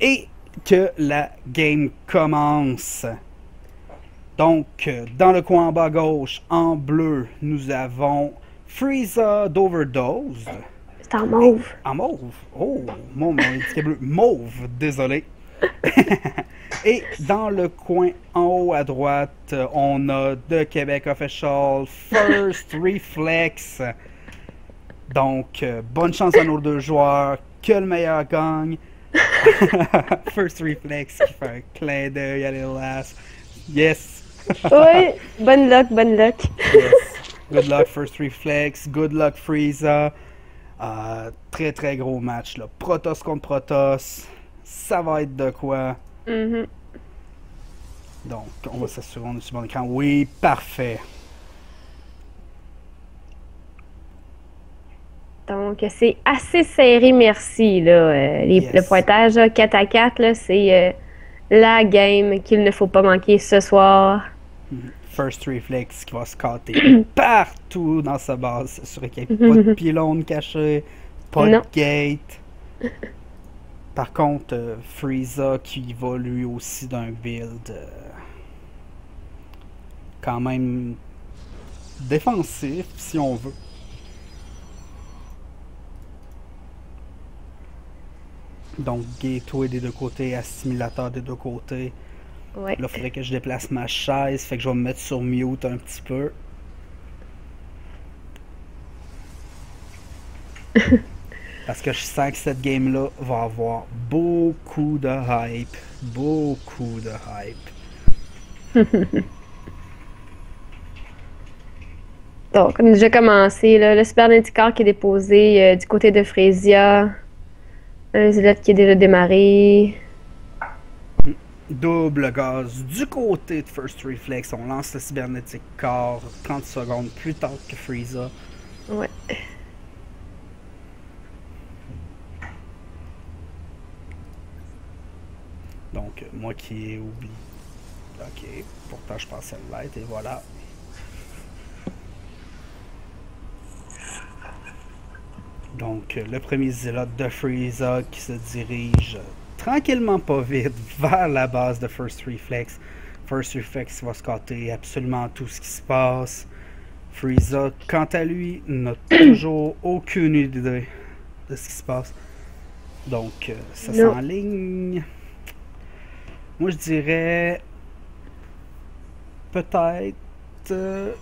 et que la game commence. Donc, dans le coin en bas gauche, en bleu, nous avons Frieza d'Overdose. C'est en mauve. En mauve. Oh, mon mon bleu. Mauve, désolé. Et dans le coin en haut à droite, on a de Québec Official First Reflex. Donc, euh, bonne chance à nos deux joueurs. Que le meilleur gagne. First Reflex qui fait un clin d'œil à l'Elas. Yes. Oui, bonne luck, bonne luck. yes. Good luck First Reflex. Good luck Frieza. Euh, très très gros match là. Protoss contre Protoss. Ça va être de quoi? Mhm. Donc, on va s'assurer on est sur mon écran. Oui, parfait. Donc, c'est assez serré, merci. Là. Euh, les- Yes. Le pointage là, 4 à 4, là, c'est euh, la game qu'il ne faut pas manquer ce soir. First Reflex qui va se cater partout dans sa base. S'assurer qu'il n'y ait pas de pylône caché, pas Non. de gate. Par contre, euh, Frieza qui va lui aussi d'un build euh, quand même défensif, si on veut. Donc, gateway des deux côtés, assimilateur des deux côtés. Ouais. Là, il faudrait que je déplace ma chaise, fait que je vais me mettre sur mute un petit peu. Parce que je sens que cette game-là va avoir beaucoup de hype. Beaucoup de hype. Donc, on a déjà commencé. Là, le Super qui est déposé euh, du côté de Frezia. Un Zilette qui est déjà démarré. Double gaz du côté de First Reflex. On lance le cybernétique car 30 secondes plus tard que Frieza. Ouais. Donc, euh, moi qui ai oublié. Ok, pourtant je pensais le light et voilà. Donc, euh, le premier zélote de Frieza qui se dirige euh, tranquillement pas vite vers la base de First Reflex. First Reflex va scatter absolument tout ce qui se passe. Frieza, quant à lui, n'a toujours aucune idée de ce qui se passe. Donc, euh, ça Non. s'enligne. Moi, je dirais. Peut-être. euh,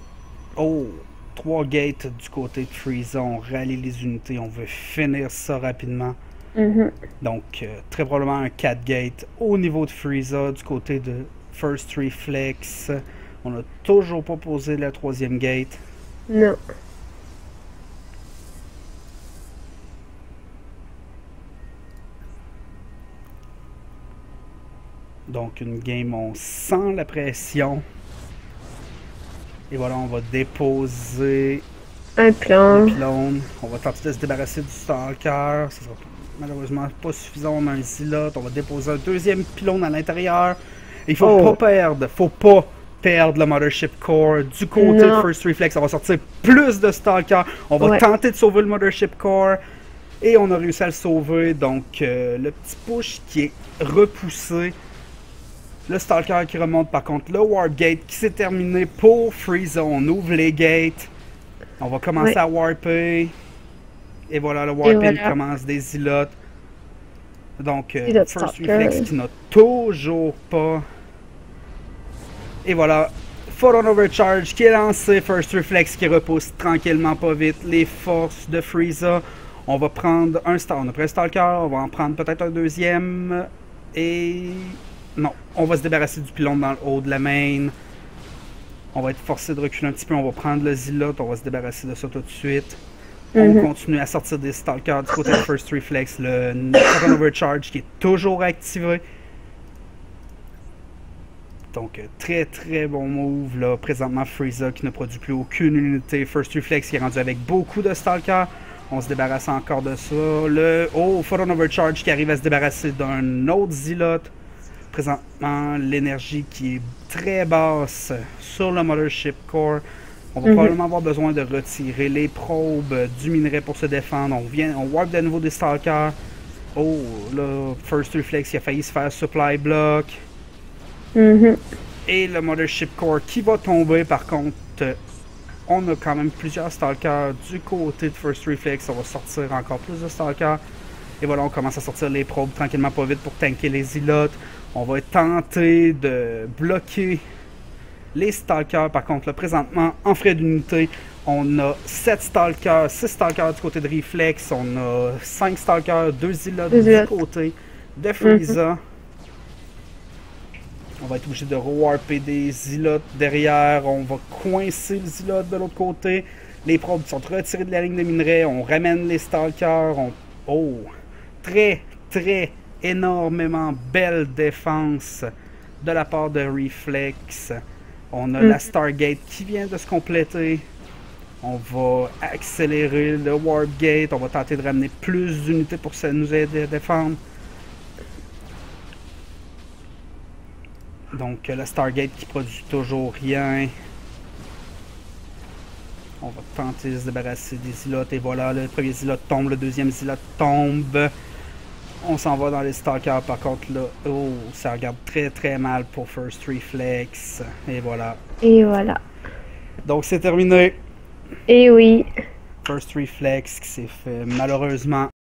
oh, trois gates du côté de Frieza. On rallie les unités. On veut finir ça rapidement. Mhm. Donc, euh, très probablement un 4 gate au niveau de Frieza du côté de First Reflex. On n'a toujours pas posé la troisième gate. Non. Donc, une game, on sent la pression. Et voilà, on va déposer Un pylône. On va tenter de se débarrasser du Stalker. Ça sera malheureusement pas suffisant. On a un Zilot. On va déposer un deuxième pylône à l'intérieur. Il faut Oh. pas perdre. Faut pas perdre le Mothership Core. Du côté Non. de First Reflex, on va sortir plus de Stalker. On va Ouais. tenter de sauver le Mothership Core. Et on a réussi à le sauver. Donc, euh, le petit push qui est repoussé. Le Stalker qui remonte par contre le Warp Gate qui s'est terminé pour Frieza. On ouvre les gates. On va commencer Ouais. à warper. Et voilà, le warping voilà. commence des îlots. Donc, euh, First. Reflex qui n'a toujours pas. Et voilà, Photon Overcharge qui est lancé. First Reflex qui repousse tranquillement pas vite les forces de Frieza. On va prendre un star. On a pris un Stalker. On va en prendre peut-être un deuxième. Et. Non, on va se débarrasser du pylône dans le haut de la main. On va être forcé de reculer un petit peu. On va prendre le Zilot. On va se débarrasser de ça tout de suite. On Mhm. continue à sortir des Stalkers du côté de First Reflex. Le Photon Overcharge qui est toujours activé. Donc, euh, très très bon move là. Présentement, Frieza qui ne produit plus aucune unité. First Reflex qui est rendu avec beaucoup de Stalkers. On se débarrasse encore de ça. Le oh, Photon Overcharge qui arrive à se débarrasser d'un autre Zilot. Présentement, l'énergie qui est très basse sur le Mothership Core. On va Mhm. probablement avoir besoin de retirer les probes du minerai pour se défendre. On vient, on warp de nouveau des Stalkers. Oh, là, First Reflex qui a failli se faire supply block. Mhm. Et le Mothership Core qui va tomber. Par contre, on a quand même plusieurs Stalkers du côté de First Reflex. On va sortir encore plus de Stalkers. Et voilà, on commence à sortir les probes tranquillement pas vite pour tanker les îlots. On va tenter de bloquer les Stalkers. Par contre, là, présentement, en frais d'unité, on a 7 Stalkers, 6 Stalkers du côté de Reflex. On a 5 Stalkers, 2 îlots du côté de Frieza. On va être obligé de rewarper des îlots derrière. On va coincer les îlots de l'autre côté. Les probes sont retirés de la ligne de minerai. On ramène les stalkers. On... Oh! Très, très, énormément belle défense de la part de Reflex. On a la Stargate qui vient de se compléter. On va accélérer le Warp Gate. On va tenter de ramener plus d'unités pour ça nous aider à défendre. Donc euh, la Stargate qui produit toujours rien. On va tenter de se débarrasser des îlots et voilà, le premier îlot tombe, le deuxième îlot tombe. On s'en va dans les stalkers par contre là. Oh, ça regarde très très mal pour First Reflex. Et voilà. Et voilà. Donc c'est terminé. Et oui. First Reflex qui s'est fait malheureusement